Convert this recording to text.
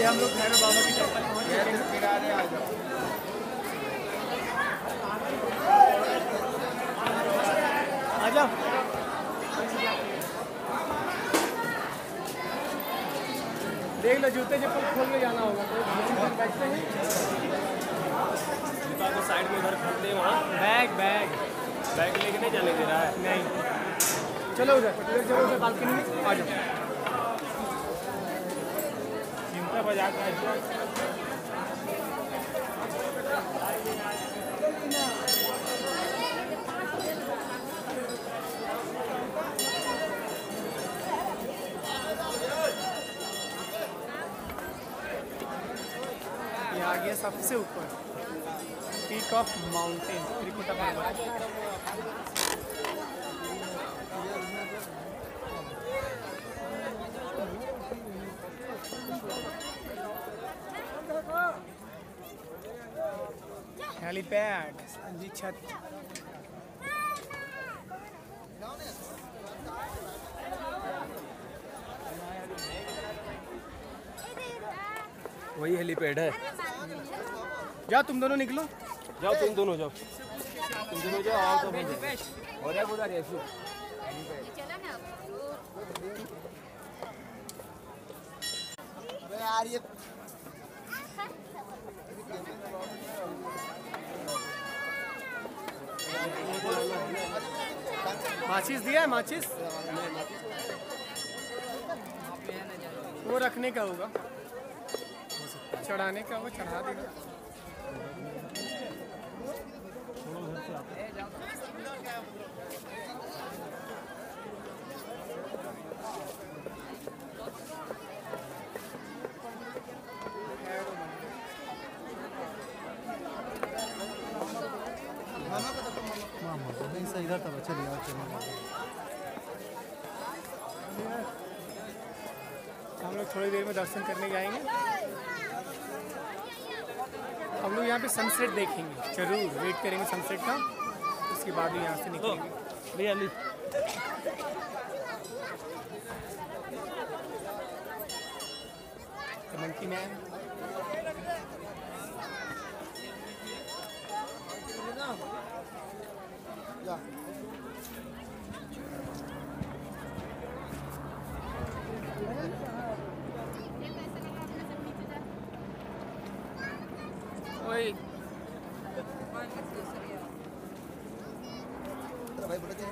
ये हम लोग भैरव बाबा की टेंपल पहुँच किनारे आ जाओ आ जाओ देख लो जूते चप्पल खोल के जाना होगा तो बैठते हैं। जूता को साइड में उधर खरीदे वहाँ। Bag bag. बैग लेके नहीं जाने दे रहा है। नहीं। चलो उधर उधर चलो उधर बालकनी में। आ जाओ आ गया सबसे ऊपर। पीक ऑफ़ माउंटेन त्रिकुटा पर्वत। हेलीपैड जी छत। वही हेलीपैड है। जाओ तुम दोनों निकलो। जाओ तुम दोनों जाओ। तुम दोनों जाओ आओ हम और एक उधर अरे यार ये माचिस दिया है माचिस? वो रखने का होगा। चढ़ाने का वो चढ़ा देगा। हम लोग थोड़ी देर में दर्शन करने जाएँगे। हम लोग यहाँ पे सनसेट देखेंगे। ज़रूर वेट करेंगे सनसेट का। उसके बाद ही यहाँ से निकलेंगे। भैया lugar. Oi. Vai, vai, vai.